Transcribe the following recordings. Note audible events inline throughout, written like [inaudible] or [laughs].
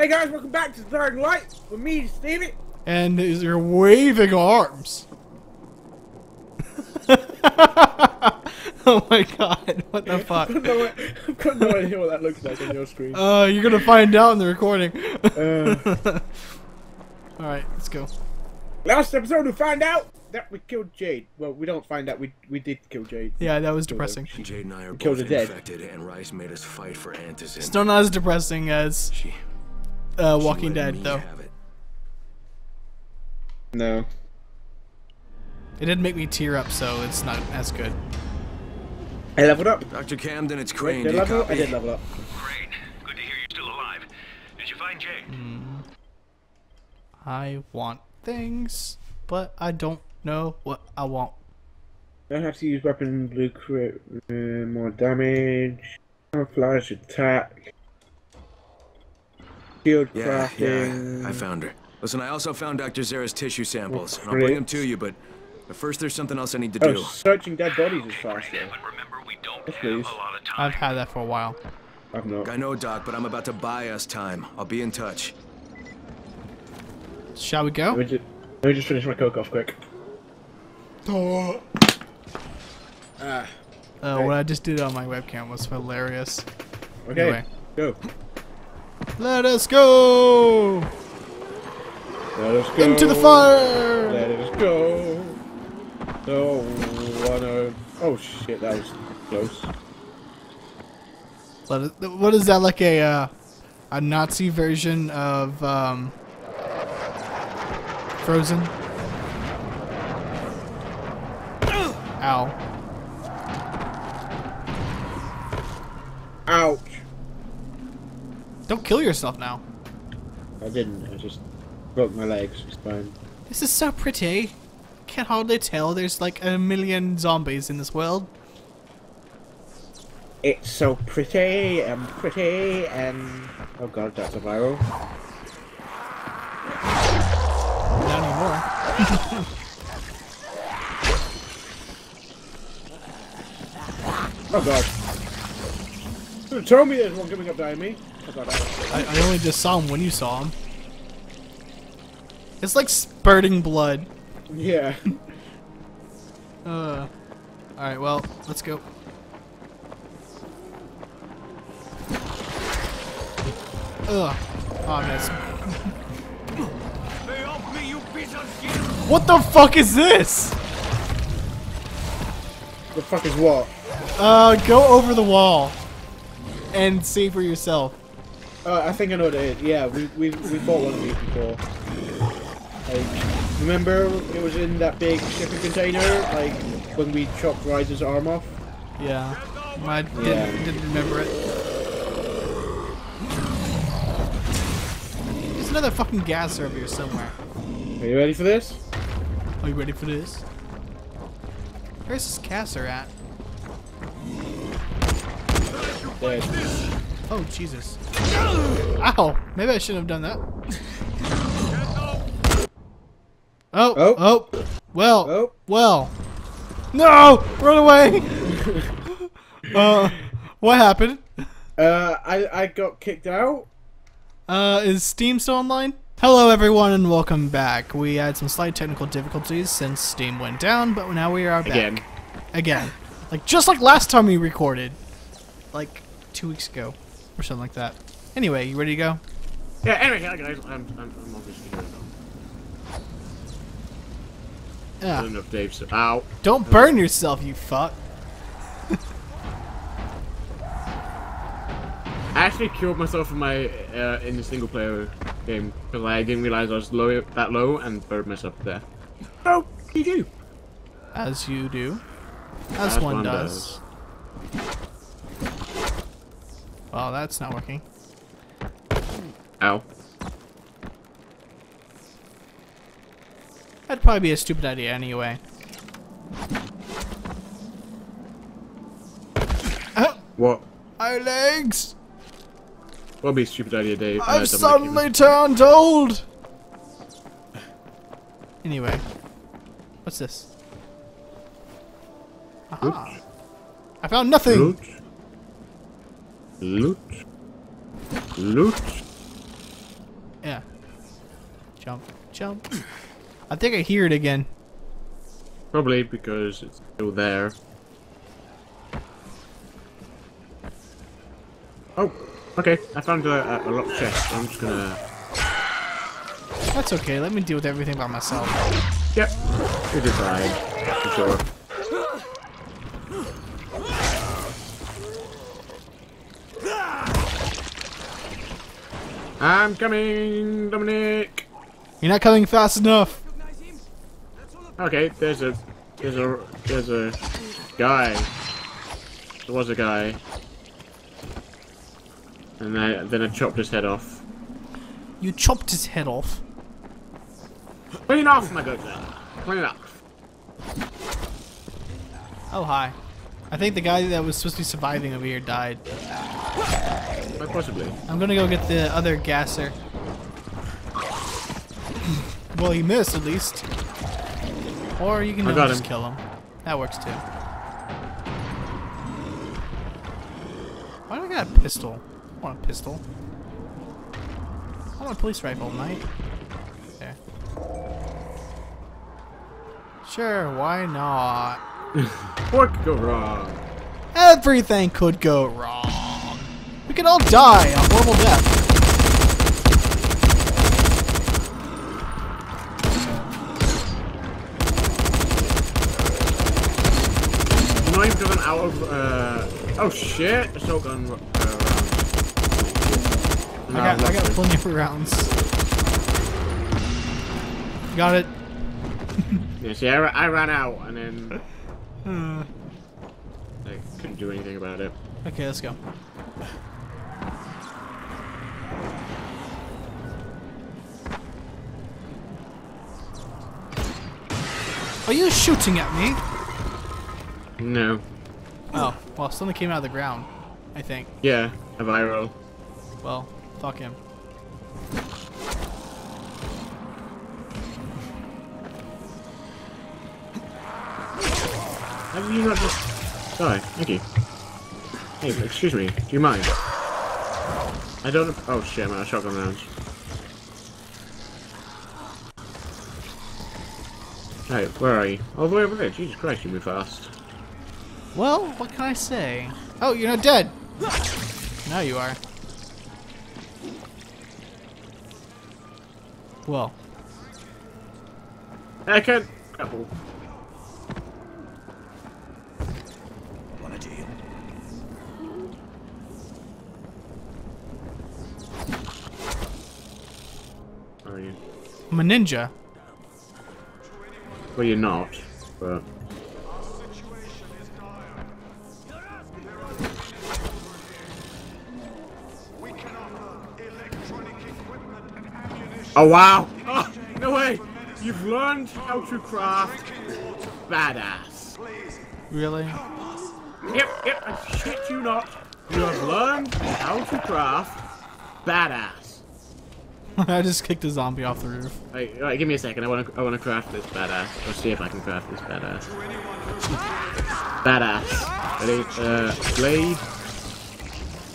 Hey guys, welcome back to Third Light with me, Stevey. And you're waving arms. [laughs] oh my god, what the fuck? [laughs] I've got no, I've got no idea what that looks like on your screen. Uh, you're gonna find out in the recording. Uh, [laughs] Alright, let's go. last episode, we find out that we killed Jade. Well, we don't find out we we did kill Jade. Yeah, that was depressing. Jade and I are Killed both her dead. infected, and Rais made us fight for Antizin. It's not as depressing as She, uh, Walking Dead, though. it. No. It didn't make me tear up, so it's not as good. I leveled up. Dr. Camden, it's Wait, Crane. did I you level up? I did level up. Great. Good to hear you're still alive. Did you find Jade? I want things, but I don't know what I want. I have to use weapon blueprint, uh, more damage, camouflage attack, shield Yeah, crafting. yeah, I found her. Listen, I also found Dr. Zere's tissue samples, and I'll bring them to you, but but first there's something else I need to Oh, do. searching dead bodies is faster. But remember, Yes, please. a lot of time. I've had that for a while. I've not. I know, Doc, but I'm about to buy us time. I'll be in touch. Shall we Let go? me, just, let me just finish my coke off quick. Oh. Ah, Uh, what I just did on my webcam was hilarious. okay, Anyway. go. Let us go Let us go. into the fire. Let us go. So, wanna... Oh shit, that was close. What is, what is that like a uh, a Nazi version of um, Frozen? Ow. Ouch. Don't kill yourself now. I didn't, I just broke my legs, it's fine. This is so pretty. Can't hardly tell there's like a million zombies in this world. It's so pretty and pretty and... Oh god, that's a viral. Not anymore. [laughs] Oh god. Told me there's one coming up behind me. I- I, only just saw him when you saw him. It's like spurting blood. Yeah. [laughs] Uh. Alright, well, let's go. Ugh. Oh, I missed. Stay off me, you piece of shit! What the fuck is this? the fuck is what? Uh, go over the wall and see for yourself. Uh, I think I know what it is. Yeah, we, we, we fought one of these before. Like, remember it was in that big shipping container, like, when we chopped Ryder's arm off? Yeah. I didn't, Yeah. didn't remember it. There's another fucking gas over here somewhere. Are you ready for this? Are you ready for this? Where's this gasser at? Dead. Oh, Jesus. Ow! Maybe I shouldn't have done that. Oh, Oh. oh, well, Oh. well. No! Run away! [laughs] uh, what happened? Uh, I, I got kicked out. Uh, is Steam still online? Hello everyone and welcome back. We had some slight technical difficulties since Steam went down, but now we are back. Again. Again. Like, just like last time we recorded. Like, two weeks ago. Or something like that. Anyway, you ready to go? Yeah, anyway, yeah, guys, I'm, I'm, I'm obviously here now. Yeah. Not enough Dave, so, ow. Don't burn yourself, you fuck. [laughs] I actually killed myself in my, uh, in the single player game, because I didn't realize I was low, that low, and burned myself to death. Oh, you do. As you do. As, one, does. Well, that's not working. Ow. That'd probably be a stupid idea anyway. What? my legs! What'll be a stupid idea, Dave? Uh, I've suddenly turned old! Anyway. What's this? Aha. I found nothing! Loot. Loot. Loot. Yeah. Jump, jump. I think I hear it again. Probably because it's still there. Oh, okay. I found a, a, locked chest. I'm just gonna. That's okay. Let me deal with everything by myself. Yep. You did fine. For sure. I'm coming, Dominic. You're not coming fast enough. Okay, there's a, there's a, there's a guy. There was a guy. And I, then I chopped his head off. You chopped his head off. Clean off, my good man. Clean it off. Oh, hi. I think the guy that was supposed to be surviving over here died. Quite possibly. I'm gonna go get the other gasser. well, he missed at least. Or you can just him. kill him. That works too. Why do I got a pistol? I want a pistol. I want a police rifle, mate. There. Sure, why not? [laughs] What could go wrong? Everything could go wrong. We can all die a horrible death. Even because I'm out of, uh... Oh shit! Assault gun uh, rounds. I got, I got plenty of rounds. Got it. [laughs] Yeah, see, I, I ran out and then [laughs] I couldn't do anything about it. Okay, let's go. Are you shooting at me? No. Oh, well, something came out of the ground, I think. Yeah, a viral. Well, fuck him. Did you not just die? Thank you. Hey, excuse me. Do you mind? I don't. Oh shit! I'm out of shotgun rounds. Hey, oh, where are you? All the way over there. Jesus Christ, you move fast. Well, what can I say? Oh, you're not dead! Now you are. Well, I can't. Couple. Where are you? I'm a ninja. Well, you're not, but. Oh wow! Oh, no way! You've learned how to craft badass. Really? Yep, yep, I shit you not. You have learned how to craft badass. [laughs] I just kicked a zombie off the roof. Wait, wait, give me a second. I want to. I want to craft this badass. Let's see if I can craft this badass. Badass. Ready? Uh, blade.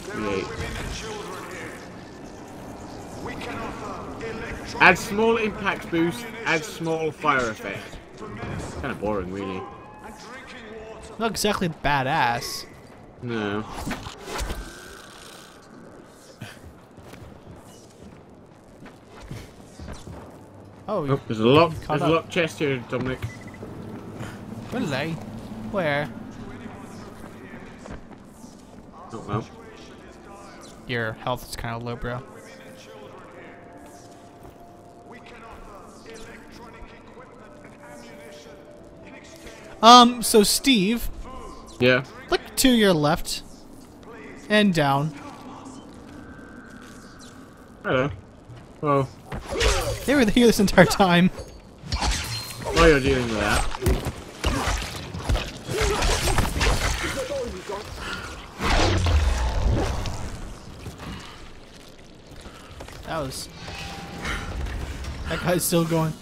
Create. Add small impact boost. Add small fire effect. Kind of boring, really. Not exactly badass. No. Oh, Oh, there's a lock. There's a up. lock chest here, Dominic. really? Where? Oh well. Your health is kind of low, bro. Um, so Steve, Yeah. look to your left and down. Hello. Well, They were here this entire time. while you're dealing with that, That was. That guy's still going.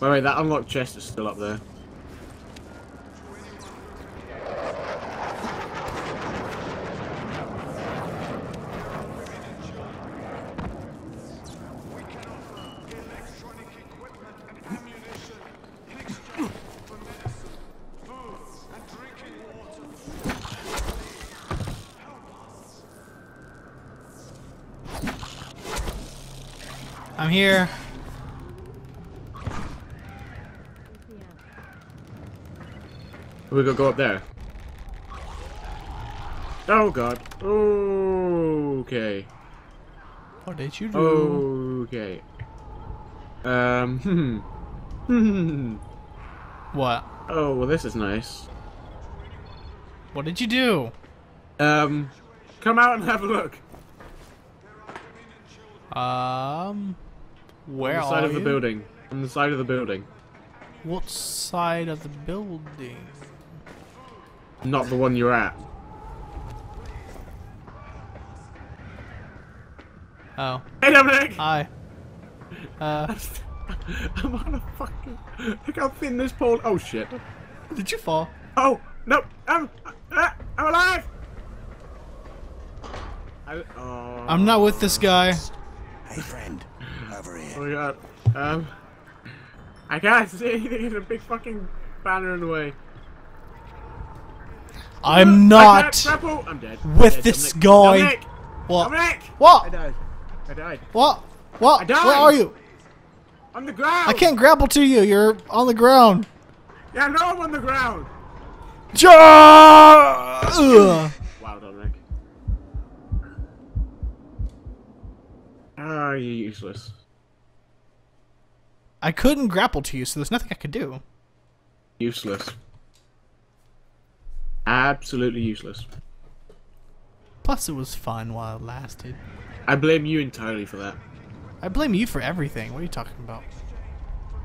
wait, wait, that unlocked chest is still up there. Here. We gotta go up there. Oh god. Okay. What did you do? Okay. Um. [laughs] Hmm. Hmm. What? Oh well, this is nice. What did you do? Um. Come out and have a look. Um. Where on the side are of the you? building. On the side of the building. What side of the building? Not the one you're at. Oh, Hey Dominic! hi. [laughs] Uh, I'm on a fucking. Look how thin this pole. Oh shit. did you fall? Oh no! I'm. Uh, I'm alive. I, oh, I'm not with this guy. Hey, friend. Over here. Oh my god. Um. I can't see anything. [laughs] There's a big fucking banner in the way. I'm I can't. I'm dead. I'm with dead, this Dominic. guy. Dominic! What? Dominic! I What? died. I died. What? What? I died. Where are you? On the ground. I can't grapple to you. You're on the ground. Yeah, no, I'm on the ground. Ja- Ugh. Wow, Dominic. Ah, you're useless. I couldn't grapple to you, so there's nothing I could do. Useless. Absolutely useless. Plus, it was fun while it lasted. I blame you entirely for that. I blame you for everything. What are you talking about?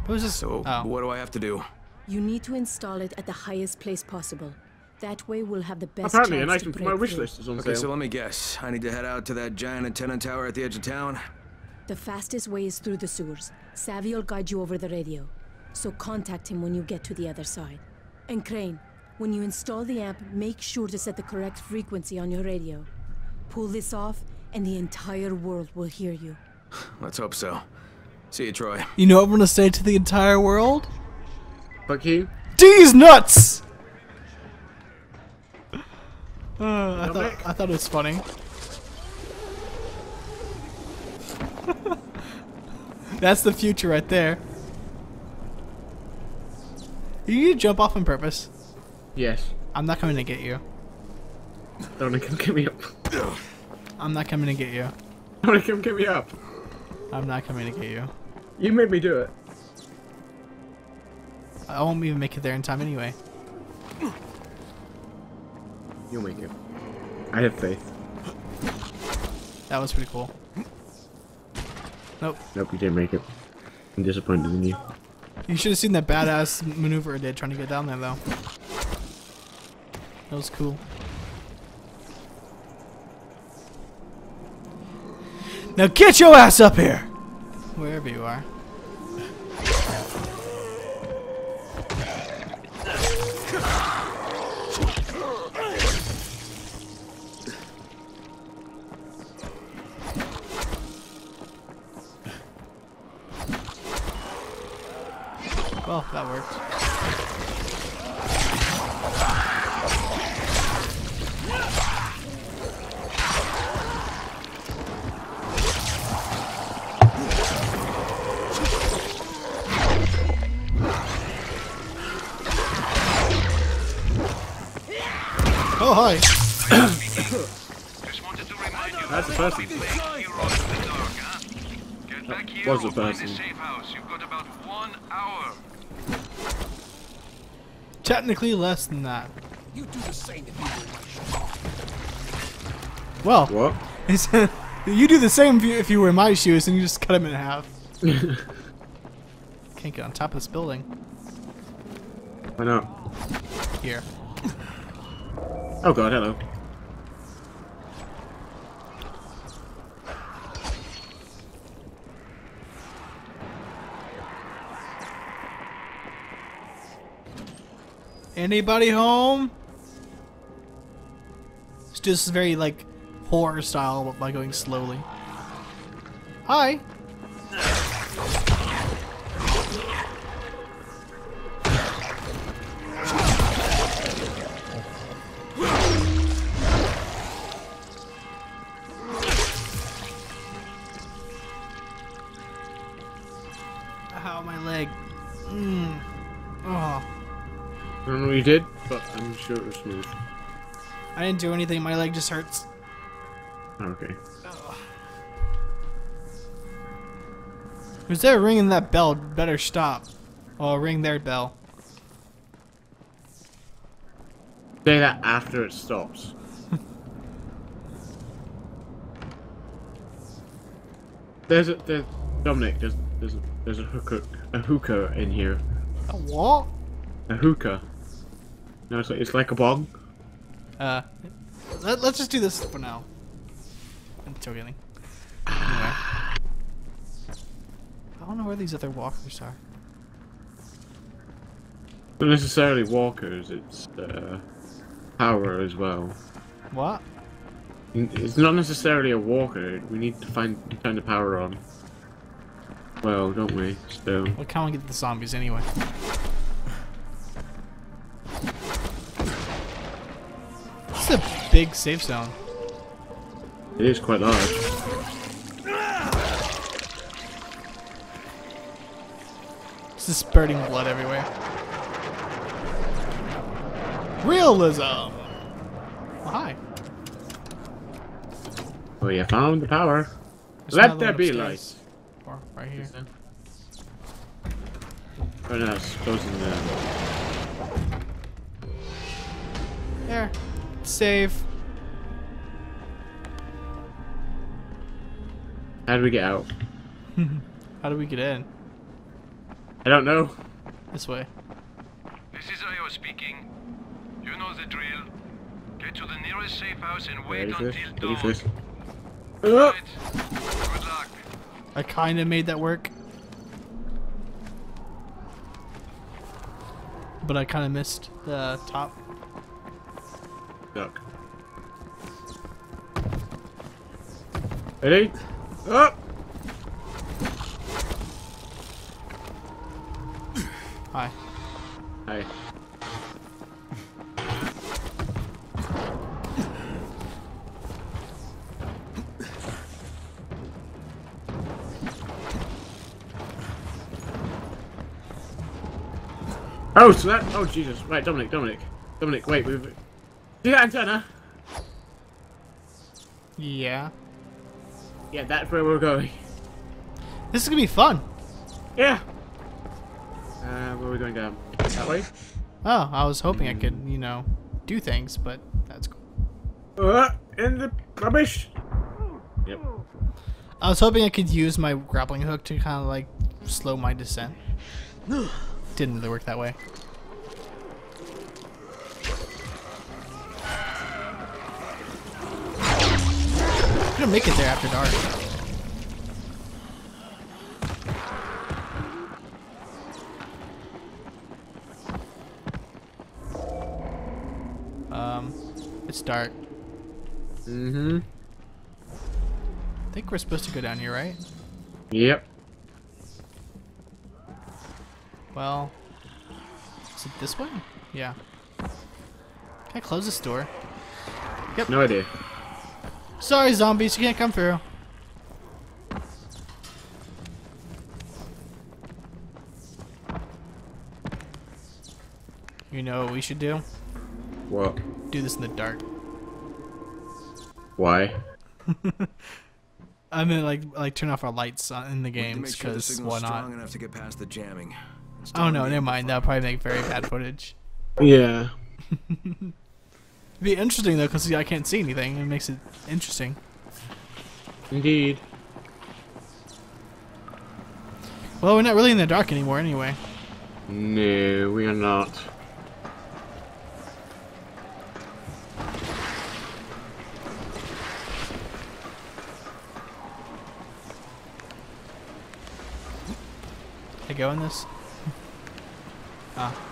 What was this? So, oh. what do I have to do? You need to install it at the highest place possible. That way we'll have the best Apparently, an chance item to break my wish list is on Okay, so let me guess. I need to head out to that giant antenna tower at the edge of town. The fastest way is through the sewers. Savvy will guide you over the radio. So contact him when you get to the other side. And Crane, when you install the amp, make sure to set the correct frequency on your radio. Pull this off, and the entire world will hear you. [sighs] Let's hope so. See you, Troy. You know what I'm gonna say to the entire world? Fuck you. D's nuts. Uh, I thought I thought it was funny. [laughs] That's the future right there. You jump off on purpose. Yes. I'm not coming to get you. Dominic, come get me up. I'm not coming to get you. Dominic, come get me up. I'm not coming to get you. You made me do it. I won't even make it there in time anyway. You'll make it. I have faith. That was pretty cool. Nope. Nope, you didn't make it. I'm disappointed in you. You should have seen that badass maneuver I did trying to get down there, though. That was cool. Now get your ass up here! Wherever you are. That worked. Oh, hi. Just wanted to remind you That's a person. we playing heroes in the dark, huh? Get back here was a or find person. a safe house. You've got about one hour. Technically less than that. Well, What? [laughs] he said, you do the same if you, if you were in my shoes and you just cut him in half. [laughs] Can't get on top of this building. Why not? Here. Oh god, hello. Anybody home? It's just very like horror style, by going slowly. Hi. You did, but I'm sure it was smooth. I didn't do anything. My leg just hurts. Okay. Oh. Who's there ringing that bell? Better stop. Oh, ring their bell. Say that after it stops. [laughs] there's a there's Dominic. There's there's a, there's a hooker a hookah in here. A what? A hookah. No, it's like, it's like a bong. Uh, let, us just do this for now. Until getting. Anyway. I don't know where these other walkers are. Not necessarily walkers. It's uh, power as well. What? It's not necessarily a walker. We need to find turn the power on. Well, don't we? Still. We can't get the zombies anyway. Big safe zone. It is quite large. This is spurting blood everywhere. Realism! Oh, hi. Oh, you found the power. There's Let there be light. Or right here. Oh no, it's closing the. There. Save. How do we get out? [laughs] How do we get in? I don't know. This way. This is Io speaking. You know the drill. Get to the nearest safe house and wait Where is this? until What dawn. is this? Uh! Oh! Right. Good luck. I kinda made that work. But I kinda missed the top. Duck. Ready? Up! Hi. Hi. Oh, so that. Oh, Jesus. Right, Dominic, Dominic. Dominic, wait, we've. See that antenna? Yeah. Yeah, that's where we're going. This is gonna be fun. Yeah! Uh, where are we going down? That way? Oh, I was hoping I could, you know, do things, but that's cool. Uh, in the rubbish! Yep. I was hoping I could use my grappling hook to kind of like slow my descent. [sighs] Didn't really work that way. I'm gonna make it there after dark. Um, it's dark. Mm-hmm. I think we're supposed to go down here, right? Yep. Well, is it this way? Yeah. Can I close this door? Yep. No idea. Sorry, zombies, you can't come through. You know what we should do? What? Do this in the dark. Why? [laughs] I mean, like, like turn off our lights in the We games, make sure the because signal's why strong not? enough to get past the jamming. Oh no, never mind. That'll probably make very bad footage. Yeah. [laughs] It'd be interesting though, because I can't see anything. It makes it interesting. Indeed. Well, we're not really in the dark anymore, anyway. No, we are not. I go in this. [laughs] Ah,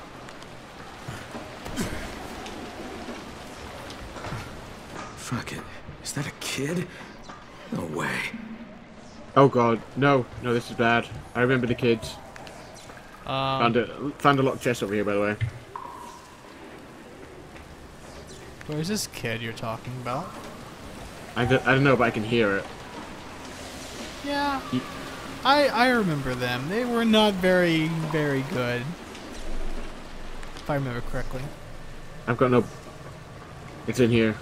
Fuck it. Is that a kid? No way. Oh god, no, no, this is bad. I remember the kids. um, Found a found a lot of chests over here, by the way. where's this kid you're talking about? I don't, I don't know, but I can hear it. Yeah. I I remember them. They were not very very good. If I remember correctly. I've got no. It's in here.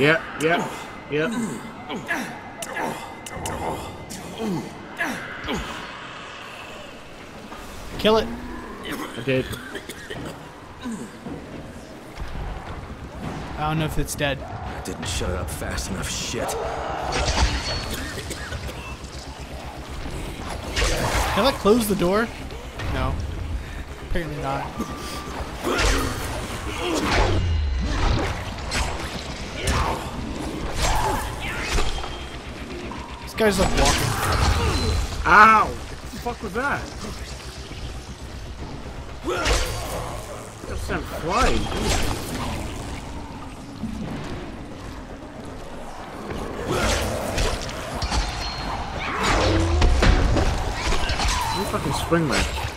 Yeah, yeah, yeah. Kill it. I did. I don't know if it's dead. I didn't shut it up fast enough. Shit. Can I close the door? No. Apparently not. Guy's like walking. Ow! What the fuck was that? Just sent flying. You fucking spring man.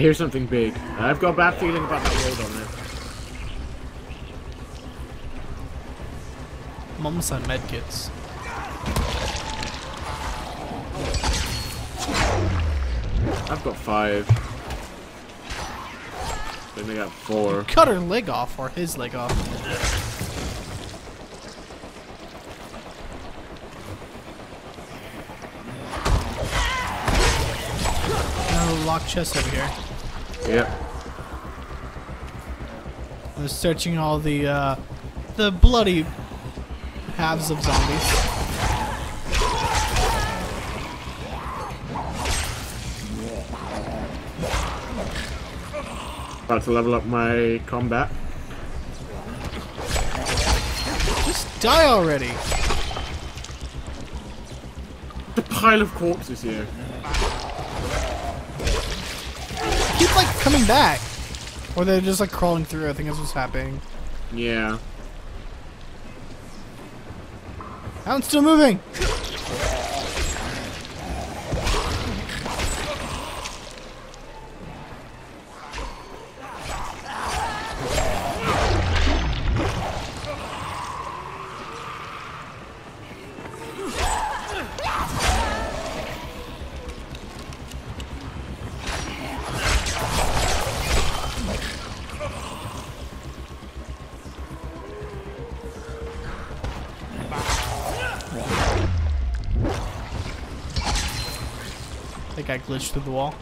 I hear something big. I've got a bad feeling about that road on there. I'm almost on medkits. I've got five. Then they got four. Cut her leg off, or his leg off. No locked chest over here. Yep. I was searching all the uh, the bloody halves of zombies. About to level up my combat. Just die already! The pile of corpses here. Keep like coming back, or they're just like crawling through. I think that's what's happening. Yeah. One's still moving. [laughs] I glitched through the wall.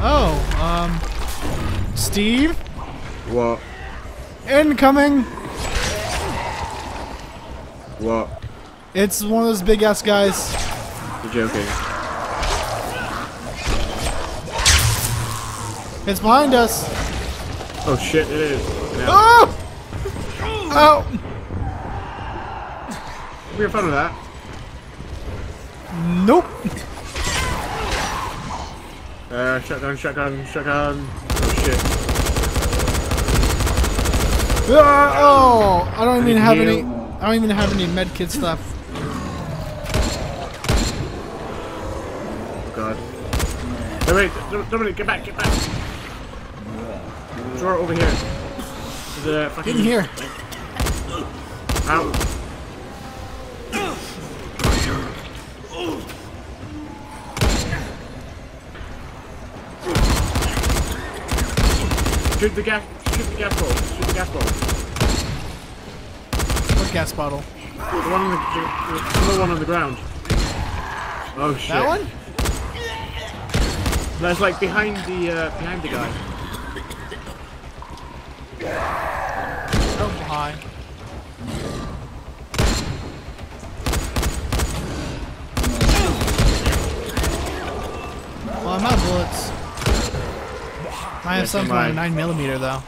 Oh, um, Steve, What? incoming. What? It's one of those big ass guys. You're joking. It's behind us. Oh shit, it is. Fucking. Oh! Oh! We have fun with that. Nope. Uh, shotgun, shotgun, shotgun. Oh shit. Ah, Oh, I don't even have any. I don't even have any medkits left. Oh god. No, wait, Dom- Dominic, get back, get back. Draw it over here. There's a fucking. In here. Ow. Shoot the gas, shoot the gas ball, shoot the gas ball. What gas bottle? The one on the, the, the other one on the ground. Oh shit. That one? That's like behind the, uh, behind the guy. Oh, hi. Well, I'm out of bullets. I have Yes, some am for my 9 millimeter though.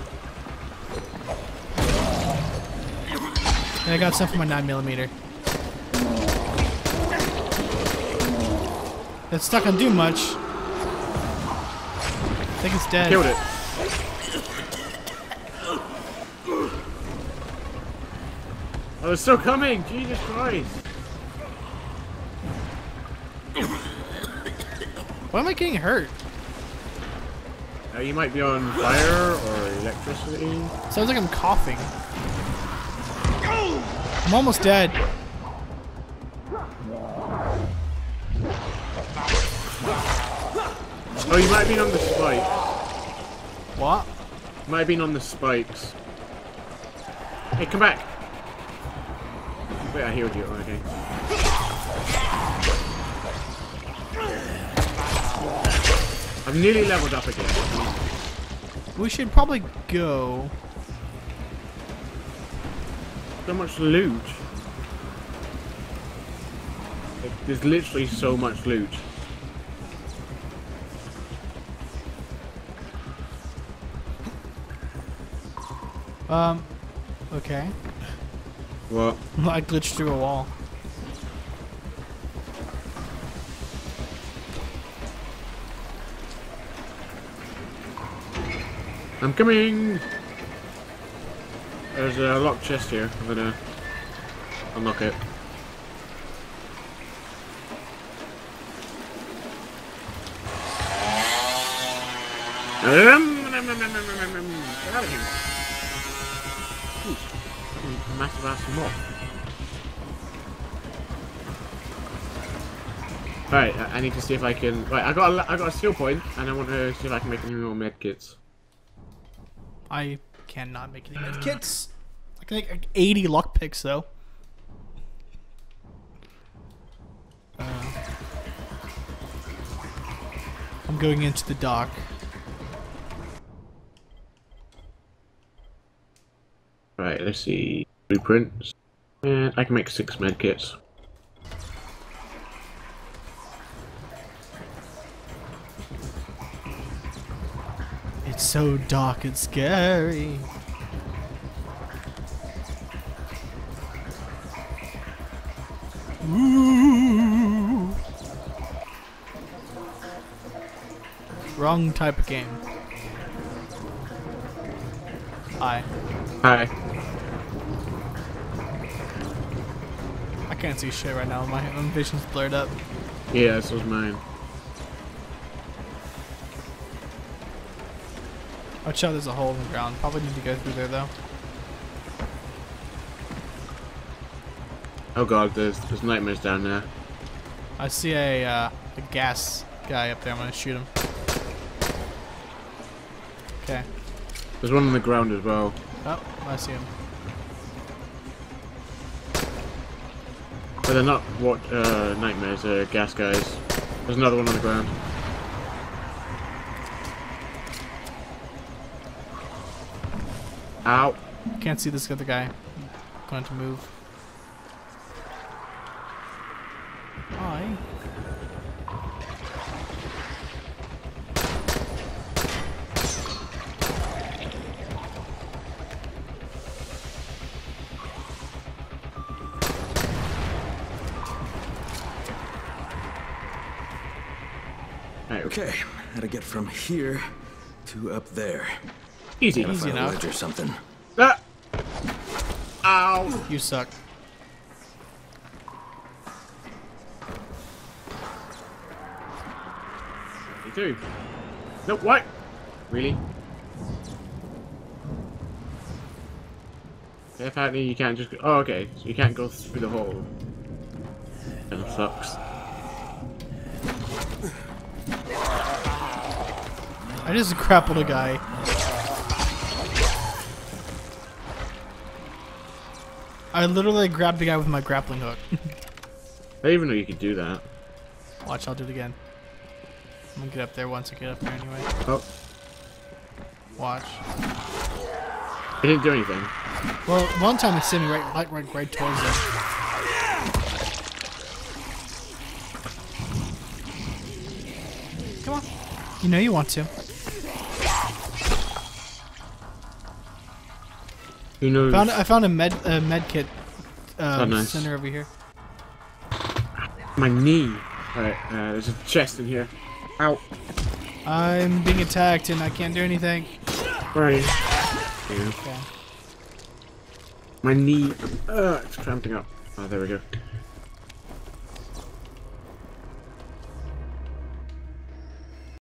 And I got some for my 9 millimeter. It's not gonna do much. I think it's dead. Killed it. Oh, they're still coming! Jesus Christ! Why am I getting hurt? Uh, you might be on fire or electricity. Sounds like I'm coughing. I'm almost dead. Oh, you might have been on the spikes. What? Might have been on the spikes. Hey, come back! Wait, I healed you. Oh, Okay. I've nearly leveled up again. We should probably go. So much loot. There's literally so much loot. Um, okay. What? I glitched through a wall. I'm coming! There's a locked chest here. I'm gonna unlock it. Get out of here. Ooh, massive ass moth. Right, I I need to see if I can. Right, I got a, I got a skill point, and I want to see if I can make any more med kits. I cannot make any med kits. I can make like 80 lock picks though. Uh, I'm going into the dock. Right, let's see. Blueprints. And I can make six medkits. It's so dark and scary. Ooh. Wrong type of game. Hi. Hi. Can't see shit right now. My, vision's blurred up. Yeah, this was mine. Watch out, there's a hole in the ground. Probably need to go through there though. Oh god, there's there's nightmares down there. I see a, uh, a gas guy up there. I'm gonna shoot him. Okay. There's one on the ground as well. Oh, I see him. But they're not what uh, nightmares, they're gas guys. There's another one on the ground. Ow. Can't see this other guy. Going to move. Hi. Okay. Okay, how to get from here to up there. Easy. Gotta Easy find a enough. ledge or something. Ah! Ow. You suck. You too. No, what? Really? Apparently you can't just go- Oh, okay. So you can't go through the hole. That sucks. I just grappled a guy. I literally grabbed the guy with my grappling hook. [laughs] I didn't even know you could do that. Watch, I'll do it again. I'm gonna get up there once I get up there anyway. Oh, Watch. it didn't do anything. Well, one time it sent me right, right, right, right towards it. Come on. You know you want to. Who knows? Found I found a med a med kit um, Oh, nice. center over here. My knee. Alright, uh, there's a chest in here. Ow. I'm being attacked and I can't do anything. Where are you? Yeah. Okay. My knee, uh, it's cramping up. Oh, there we go.